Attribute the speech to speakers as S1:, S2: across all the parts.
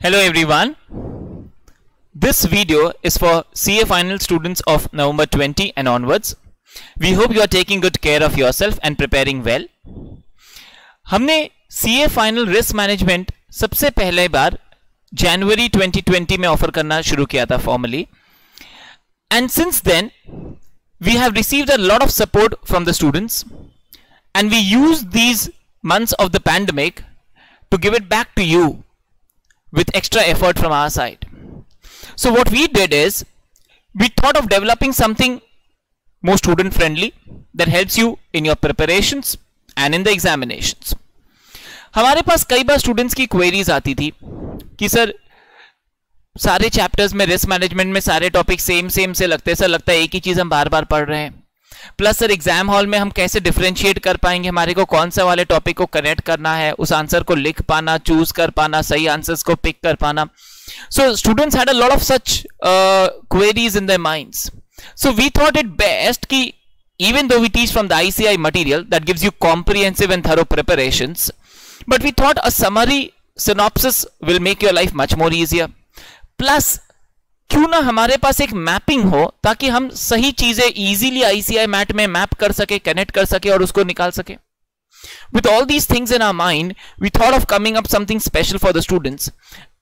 S1: Hello everyone. This video is for CA final students of November 20 and onwards. We hope you are taking good care of yourself and preparing well. हमने CA final risk management सबसे पहले बार जनवरी 2020 में offer करना शुरू किया था formally and since then we have received a lot of support from the students and we use these months of the pandemic to give it back to you with extra effort from our side. So what we did is we thought of developing something more student friendly that helps you in your preparations and in the examinations. हमारे पास कई बार students की queries आती थी कि sir सारे chapters में risk management में सारे टॉपिक सेम सेम से लगते हैं सर लगता है एक ही चीज़ हम बार बार पढ़ रहे हैं प्लस सर एग्ज़ाम हॉल में हम कैसे डिफ्रेंशिएट कर पाएँगे हमारे को कौन सा वाले टॉपिक को कनेक्ट करना है उस आंसर को लिख पाना चूज़ कर पाना सही आंसर्स को पिक कर पाना so students had a lot of such queries in their minds so we thought it best कि even though we teach from the ICI material that gives you comprehensive and thorough preparations, but we thought a summary synopsis will make your life much more easier. Plus क्यों ना हमारे पास एक mapping हो ताकि हम सही चीज़ें इजीली आईसीआई मैट में मैप कर सके कनेक्ट कर सके और उसको निकाल सके। With all these things in our mind we thought of coming up something special for the students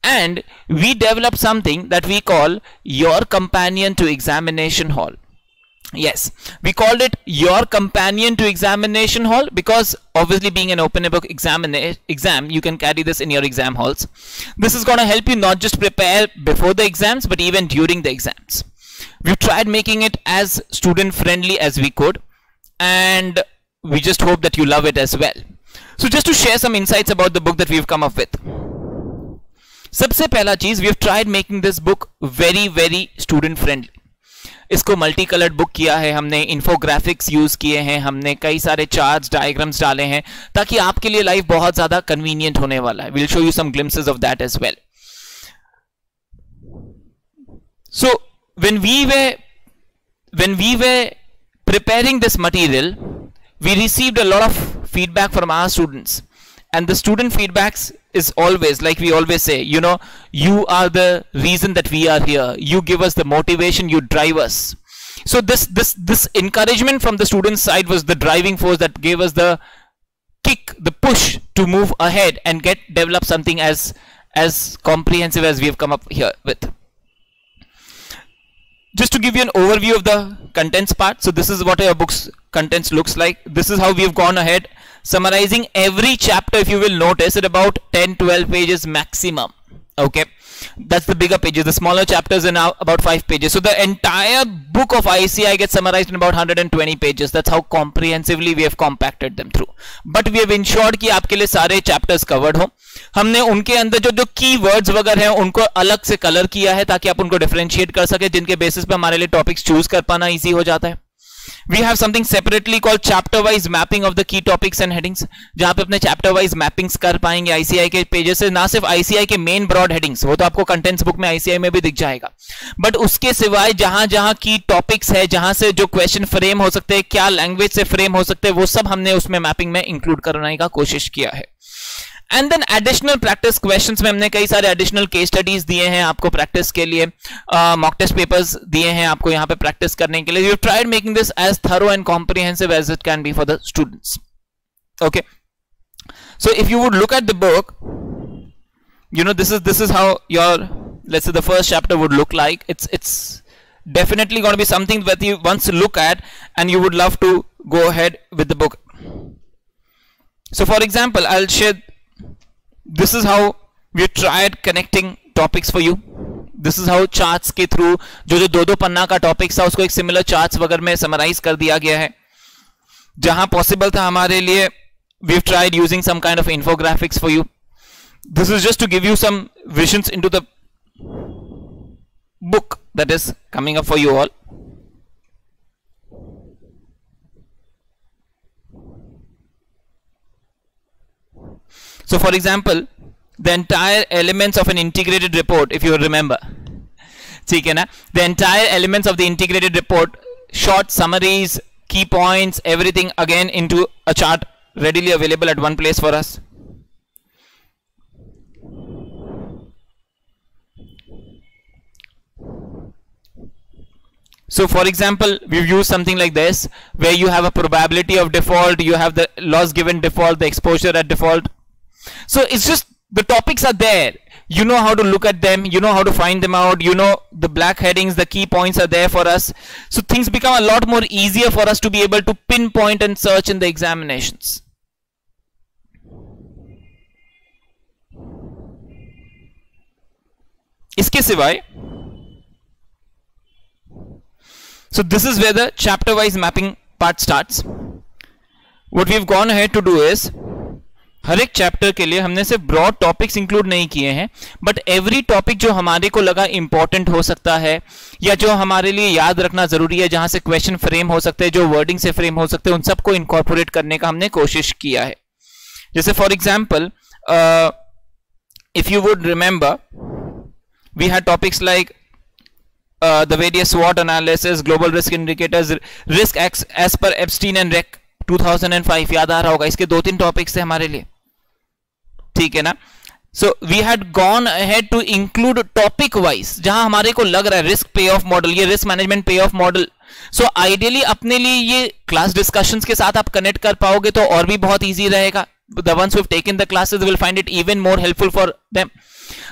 S1: and we develop something that we call your companion to examination hall yes we called it your companion to examination hall because obviously being an open book exam exam you can carry this in your exam halls this is going to help you not just prepare before the exams but even during the exams we've tried making it as student friendly as we could and we just hope that you love it as well so just to share some insights about the book that we've come up with सबसे पहला चीज we have tried making this book very very student friendly इसको multi coloured book किया है, हमने infographics use किए हैं, हमने कई सारे चार्ट्स डायग्राम्स डाले हैं, ताकि आपके लिए लाइफ बहुत ज़्यादा कन्वीनियंट होने वाला है। Will show you some glimpses of that as well so when we were, when we were preparing this material, we received a lot of feedback from our students. And the student feedbacks is always like we always say you know you are the reason that we are here. You give us the motivation you drive us. So this this this encouragement from the student side was the driving force that gave us the kick the push to move ahead and get develop something as as comprehensive as we have come up here with. Just to give you an overview of the contents part so this is what our books contents looks like. This is how we have gone ahead summarizing every chapter if you will notice at about 10 12 pages maximum okay that's the bigger pages the smaller chapters are now about 5 pages so the entire book of ICI gets summarized in about 120 pages that's how comprehensively we have compacted them through but we have ensured कि आपके लिए सारे chapters covered हो हमने उनके अंदर जो जो वर्ड्स वगैरह हैं उनको अलग से कलर किया है ताकि आप उनको डिफरेंशिएट कर सके जिनके बेसिस पे हमारे लिए टॉपिक्स चूज़ कर पाना इजी हो जाता है we have something separately called chapter wise mapping of the key topics and headings, जहाँ पे अपने chapter wise mappings कर पाएँगे ICI के पेजेस से, ना सिर्फ़ ICI के मेन ब्रॉड हेडिंग्स वो तो आपको कंटेंट्स बुक में ICI में भी दिख जाएगा। बट उसके सिवाय जहाँ जहाँ की टॉपिक्स है, जहाँ से जो क्वेश्चन फ्रेम हो सकते हैं, क्या लैंग्वेज से फ्रेम हो सकते हैं, वो सब हमने उसमें मैपिंग में इंक्लूड करने का कोशिश किया है। And then additional practice question में हमने कई सारे एडिशनल केस स्टडीज़ दिए हैं आपको प्रैक्टिस के लिए। मॉक टेस्ट पेपर्स दिए हैं आपको यहाँ पे प्रैक्टिस करने के लिए। You tried making this as thorough and comprehensive as it can be for the students okay so if you would look at the book you know this is this is how your let's the first chapter would look like it's it's definitely gonna be something worth you once look at and you would love to go ahead with the book so for example I said this is how we tried connecting topics for you this is how charts के through जो जो दो दो पन्ना का topic था उसको एक similar charts वगैरह में समराइज कर दिया गया है जहाँ पॉसिबल था हमारे लिए we've tried using some kind of infographics for you this is just to give you some visions into the book that is coming up for you all So for example, the entire elements of an integrated report, if you remember, the entire elements of the integrated report, short summaries, key points, everything again into a chart readily available at one place for us. So for example, we use something like this, where you have a probability of default, you have the loss given default, the exposure at default, So it's just the topics are there. You know how to look at them, you know how to find them out, you know the black headings, the key points are there for us. So things become a lot more easier for us to be able to pinpoint and search in the examinations. इसके सिवाय So this is where the chapter wise mapping part starts. What we've gone ahead to do is हर एक chapter के लिए हमने सिर्फ़ broad topics include नहीं किए हैं बट एवरी टॉपिक जो हमारे को लगा इंपॉर्टेंट हो सकता है या जो हमारे लिए याद रखना ज़रूरी है जहाँ से क्वेश्चन फ्रेम हो सकते हैं जो वर्डिंग से फ्रेम हो सकते हैं उन सबको इंकॉर्पोरेट करने का हमने कोशिश किया है। जैसे for example if you would remember we have topics like uh, the various SWOT analysis, global risk indicators, risk as, as per Epstein and Rec 2005 याद आ रहा होगा इसके दो तीन टॉपिक्स थे हमारे लिए। ठीक है ना? So we had gone had to include topic wise जहाँ हमारे को लग रहा है रिस्क पे ऑफ़ मॉडल ये risk management payoff model so ideally अपने लिए ये क्लास डिस्कशंस के साथ आप कनेक्ट कर पाओगे तो और भी बहुत ईजी रहेगा। The ones who take the classes will find it even more helpful for them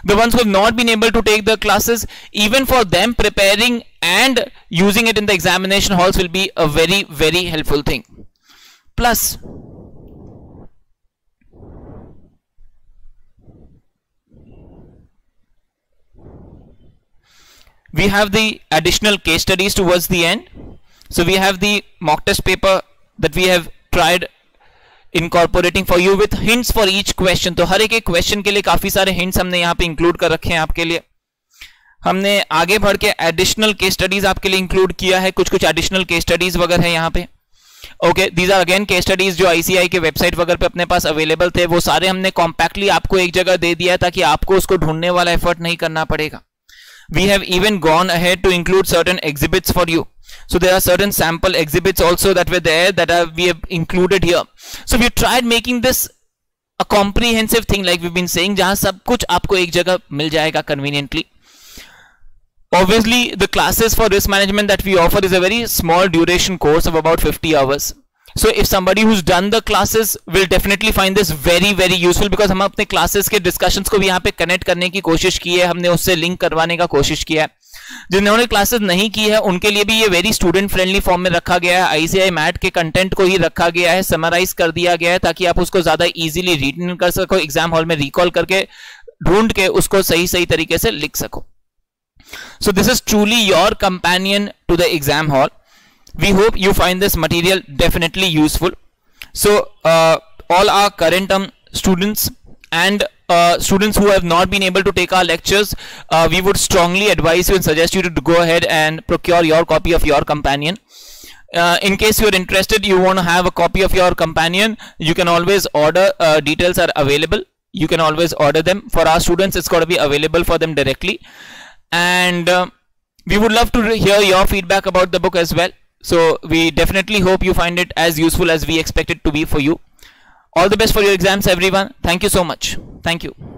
S1: the ones who not been able to take the classes even for them preparing and using it in the examination halls will be a very very helpful thing plus we have the additional case studies towards the end. So, we have the mock test paper that we have tried incorporating for you with hints for each question तो हर एक एक question के लिए काफ़ी सारे hints हमने यहाँ पे इंक्लूड कर रखे हैं आपके लिए। हमने आगे बढ़ के एडिशनल केस स्टडीज़ आपके लिए इंक्लूड किया है। कुछ कुछ एडिशनल केस स्टडीज़ वगैरह है यहाँ पे। Okay these are again case studies जो आईसीआई के वेबसाइट वगैरह पे अपने पास अवेलेबल थे। वो सारे हमने कॉम्पैक्टली आपको एक जगह दे दिया है ताकि आपको उसको ढूँढने वाला एफर्ट नहीं करना पड़ेगा। we have even gone ahead to include certain exhibits for you. So there are certain sample exhibits also that were there that are, we have included here. So we tried making this a comprehensive thing like we've been saying jahan sab kuch aapko ek jagah mil jayega conveniently. Obviously the classes for risk management that we offer is a very small duration course of about 50 hours. So if somebody who's done the classes will definitely find this very very useful because हम अपने classes के discussions को भी यहाँ पे connect करने की कोशिश की है। हमने उससे लिंक करवाने का कोशिश किया है। जिन्होंने क्लासेस नहीं की है, उनके लिए भी ये वेरी स्टूडेंट फ्रेंडली फॉर्म में रखा गया है। आईसीआई मैट के कंटेंट को ही रखा गया है समराइज कर दिया गया है ताकि आप उसको ज़्यादा इजीली रीड कर सको एग्ज़ाम हॉल में रिकॉल करके ढूंढ के उसको सही सही तरीके से लिख सको। So, this is truly your companion to the exam hall we hope you find this material definitely useful so uh, all our current term students and uh, students who have not been able to take our lectures, uh, we would strongly advise you and suggest you to go ahead and procure your copy of your companion. Uh, in case you're interested, you want to have a copy of your companion, you can always order, uh, details are available. You can always order them. For our students, it's got to be available for them directly. And uh, we would love to hear your feedback about the book as well. So we definitely hope you find it as useful as we expect it to be for you. All the best for your exams everyone. Thank you so much. Thank you